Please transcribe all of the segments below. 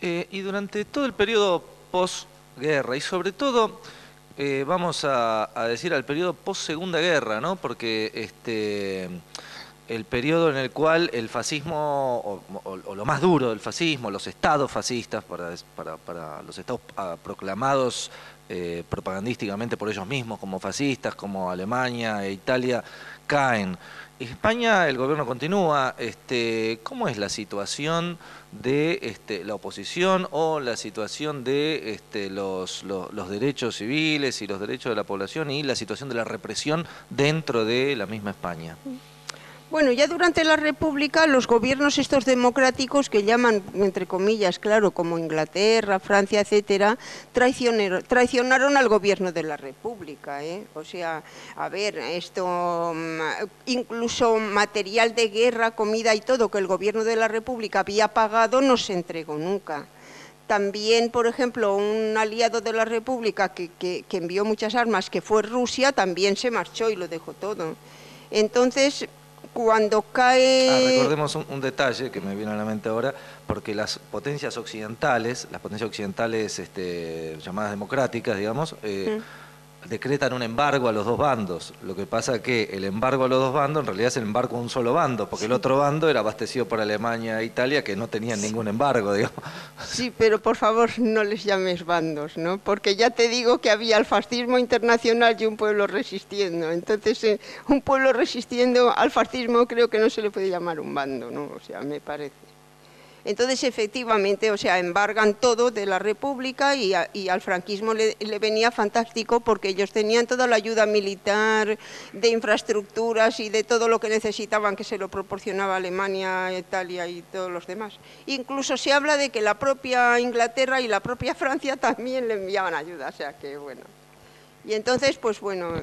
Eh, y durante todo el periodo posguerra, y sobre todo, eh, vamos a, decir al periodo post-segunda guerra, ¿no? Porque este, el periodo en el cual el fascismo, o, lo más duro del fascismo, los estados fascistas, para, para, los estados ah, proclamados eh, propagandísticamente por ellos mismos como fascistas, como Alemania e Italia, caen. España, el gobierno continúa. Este, ¿Cómo es la situación de este, la oposición o la situación de este, los, los, derechos civiles y los derechos de la población y la situación de la represión dentro de la misma España? Bueno, ya durante la República los gobiernos estos democráticos que llaman, entre comillas, claro, como Inglaterra, Francia, etcétera, traicionaron al gobierno de la República. ¿eh? O sea, a ver, esto, mm, incluso material de guerra, comida y todo que el gobierno de la República había pagado no se entregó nunca. También, por ejemplo, un aliado de la República que, que envió muchas armas, que fue Rusia, también se marchó y lo dejó todo. Entonces, cuando cae... Ah, recordemos un, detalle que me viene a la mente ahora, porque las potencias occidentales, las potencias occidentales este, llamadas democráticas, digamos, eh, decretan un embargo a los dos bandos. Lo que pasa es que el embargo a los dos bandos en realidad es el embargo a un solo bando, porque el otro bando era abastecido por Alemania e Italia, que no tenían ningún embargo, digamos. Sí, pero por favor no les llames bandos, ¿no? Porque ya te digo que había el fascismo internacional y un pueblo resistiendo. Entonces, eh, un pueblo resistiendo al fascismo creo que no se le puede llamar un bando, ¿no? O sea, me parece. Entonces, efectivamente, o sea, embargan todo de la República y, al franquismo le, venía fantástico porque ellos tenían toda la ayuda militar, de infraestructuras y de todo lo que necesitaban que se lo proporcionaba Alemania, Italia y todos los demás. Incluso se habla de que la propia Inglaterra y la propia Francia también le enviaban ayuda, o sea que bueno. Y entonces, pues bueno,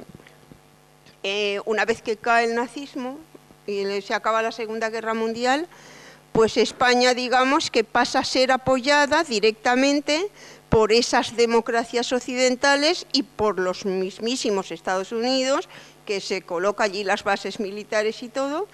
eh, una vez que cae el nazismo y se acaba la Segunda Guerra Mundial, pues España, digamos, que pasa a ser apoyada directamente por esas democracias occidentales y por los mismísimos Estados Unidos, que se coloca allí las bases militares y todo,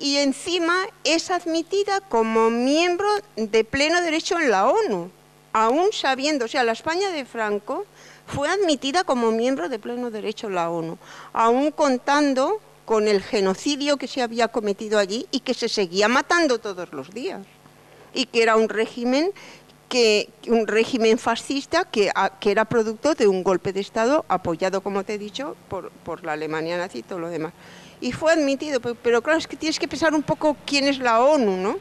y encima es admitida como miembro de pleno derecho en la ONU, aún sabiendo, o sea, la España de Franco fue admitida como miembro de pleno derecho en la ONU, aún contando con el genocidio que se había cometido allí y que se seguía matando todos los días. Y que era un régimen que, un régimen fascista que, era producto de un golpe de Estado apoyado, como te he dicho, por, por la Alemania nazi y todo lo demás. Y fue admitido, pero, claro, es que tienes que pensar un poco quién es la ONU, ¿no?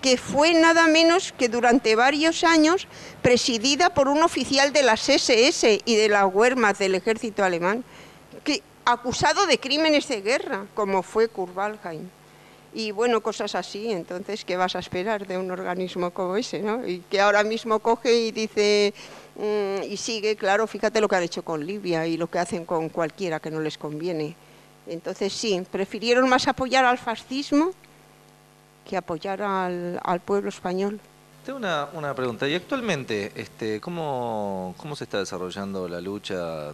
que fue nada menos que durante varios años presidida por un oficial de las SS y de la Wehrmacht del ejército alemán, que acusado de crímenes de guerra, como fue Kurt Y bueno, cosas así, entonces, ¿qué vas a esperar de un organismo como ese? ¿no? Y que ahora mismo coge y dice, mm, y sigue, claro, fíjate lo que han hecho con Libia y lo que hacen con cualquiera que no les conviene. Entonces sí, prefirieron más apoyar al fascismo que apoyar al, pueblo español. Tengo una, pregunta, y actualmente, este, ¿cómo, ¿cómo se está desarrollando la lucha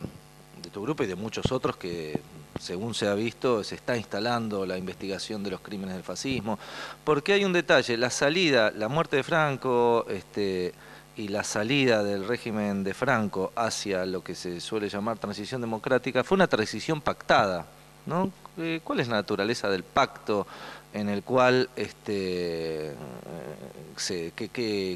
de tu grupo y de muchos otros que, según se ha visto, se está instalando la investigación de los crímenes del fascismo. Porque hay un detalle, la salida, la muerte de Franco este, y la salida del régimen de Franco hacia lo que se suele llamar transición democrática fue una transición pactada. Eh, ¿Cuál es la naturaleza del pacto en el cual este, eh,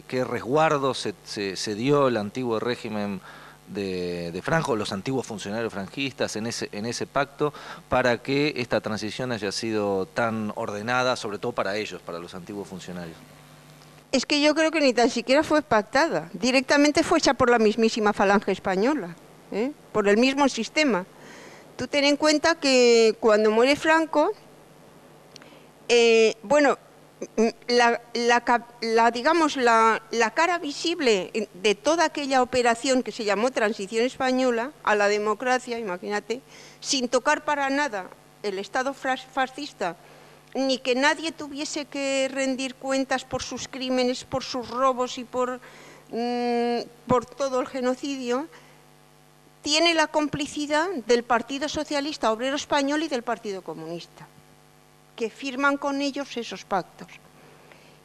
qué, resguardo se, se dio el antiguo régimen de, Franco, los antiguos funcionarios franquistas en ese, en ese pacto para que esta transición haya sido tan ordenada, sobre todo para ellos, para los antiguos funcionarios? Es que yo creo que ni tan siquiera fue pactada, directamente fue hecha por la mismísima falange española, ¿eh? por el mismo sistema. Tú ten en cuenta que cuando muere Franco, eh, bueno, la, digamos, la, cara visible de toda aquella operación que se llamó transición española a la democracia, imagínate, sin tocar para nada el Estado fascista, ni que nadie tuviese que rendir cuentas por sus crímenes, por sus robos y por, mm, por todo el genocidio, tiene la complicidad del Partido Socialista Obrero Español y del Partido Comunista que firman con ellos esos pactos.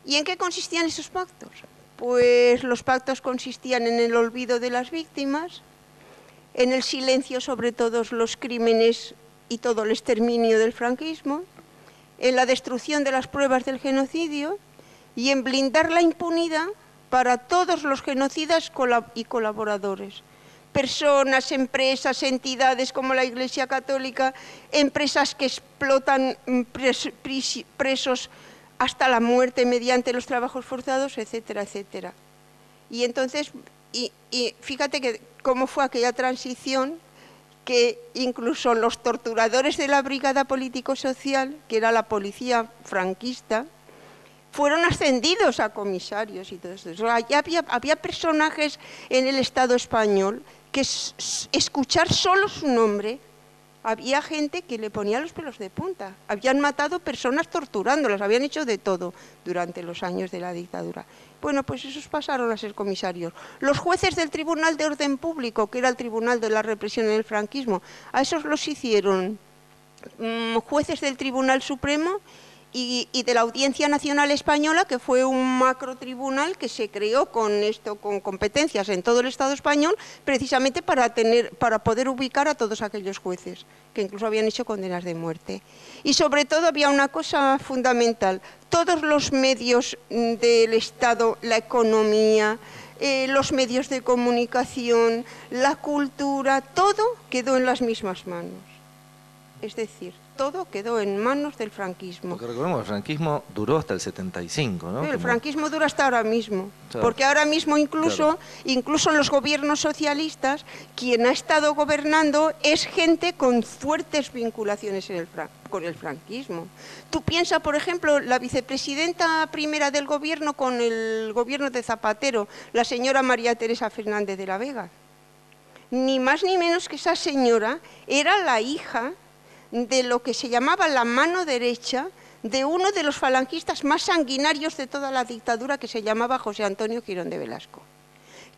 ¿Y en qué consistían esos pactos? Pues los pactos consistían en el olvido de las víctimas, en el silencio sobre todos los crímenes y todo el exterminio del franquismo, en la destrucción de las pruebas del genocidio y en blindar la impunidad para todos los genocidas y colaboradores. Personas, empresas, entidades como la Iglesia Católica, empresas que explotan mm, presos hasta la muerte mediante los trabajos forzados, etcétera, etcétera. Y entonces, y, fíjate cómo fue aquella transición que incluso los torturadores de la Brigada Político-Social, que era la policía franquista, fueron ascendidos a comisarios y todo eso. había, personajes en el Estado español que escuchar solo su nombre había gente que le ponía los pelos de punta. Habían matado personas torturándolas, habían hecho de todo durante los años de la dictadura. Bueno, pues esos pasaron a ser comisarios. Los jueces del Tribunal de Orden Público, que era el Tribunal de la Represión en el franquismo, a esos los hicieron mm, jueces del Tribunal Supremo y, de la Audiencia Nacional Española, que fue un macro tribunal que se creó con esto, con competencias en todo el Estado español, precisamente para tener, para poder ubicar a todos aquellos jueces que incluso habían hecho condenas de muerte. Y sobre todo había una cosa fundamental: todos los medios mm, del Estado, la economía, eh, los medios de comunicación, la cultura, todo quedó en las mismas manos. Es decir, todo quedó en manos del franquismo. Porque recordemos, el franquismo duró hasta el 75, ¿no? el franquismo dura hasta ahora mismo. Porque ahora mismo incluso, incluso los gobiernos socialistas, quien ha estado gobernando es gente con fuertes vinculaciones con el franquismo. Tú piensas, por ejemplo, la vicepresidenta primera del gobierno con el gobierno de Zapatero, la señora María Teresa Fernández de la Vega. Ni más ni menos que esa señora era la hija de lo que se llamaba la mano derecha de uno de los falangistas más sanguinarios de toda la dictadura que se llamaba José Antonio Quirón de Velasco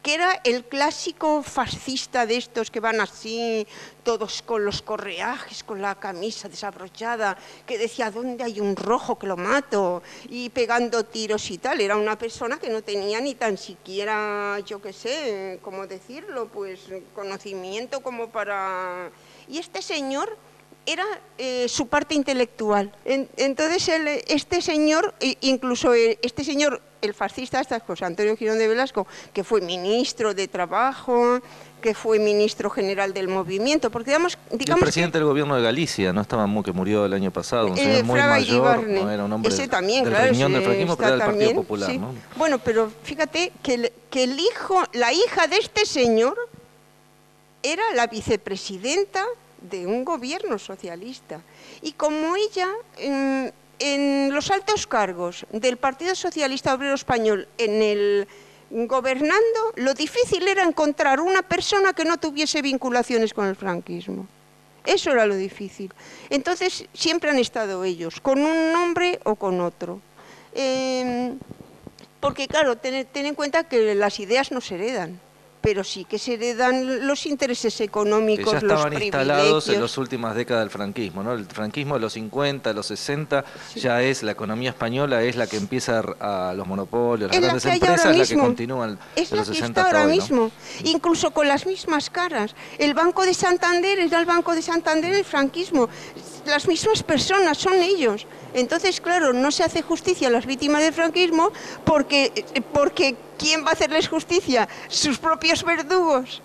que era el clásico fascista de estos que van así, todos con los correajes, con la camisa desabrochada, que decía, ¿dónde hay un rojo que lo mato? Y pegando tiros y tal. Era una persona que no tenía ni tan siquiera, yo qué sé, cómo decirlo, pues conocimiento como para... Y este señor era eh, su parte intelectual. entonces, este señor, incluso eh, este señor, el fascista, estas cosas, Antonio Girón de Velasco, que fue ministro de Trabajo, que fue ministro general del movimiento, porque digamos... digamos el presidente del gobierno de Galicia, ¿no? Estaba que murió el año pasado, un señor muy mayor, no era un hombre ese también, del claro, del franquismo, pero era del Partido Popular, ¿no? Bueno, pero fíjate que que el hijo, la hija de este señor era la vicepresidenta de un gobierno socialista. Y como ella, en, los altos cargos del Partido Socialista Obrero Español, en el gobernando, lo difícil era encontrar una persona que no tuviese vinculaciones con el franquismo. Eso era lo difícil. Entonces siempre han estado ellos, con un nombre o con otro. Em, porque claro, ten, ten en cuenta que las ideas no se heredan pero sí que se heredan los intereses económicos, que ya estaban instalados en las últimas décadas del franquismo, ¿no? El franquismo de los 50, de los 60, ya es la economía española, es la que empieza a, los monopolios, las grandes empresas, la que continúan es la que está ahora mismo, incluso con las mismas caras. El Banco de Santander era el Banco de Santander el franquismo, las mismas personas, son ellos. Entonces, claro, no se hace justicia a las víctimas del franquismo porque, porque ¿quién va a hacerles justicia? Sus propios verdugos.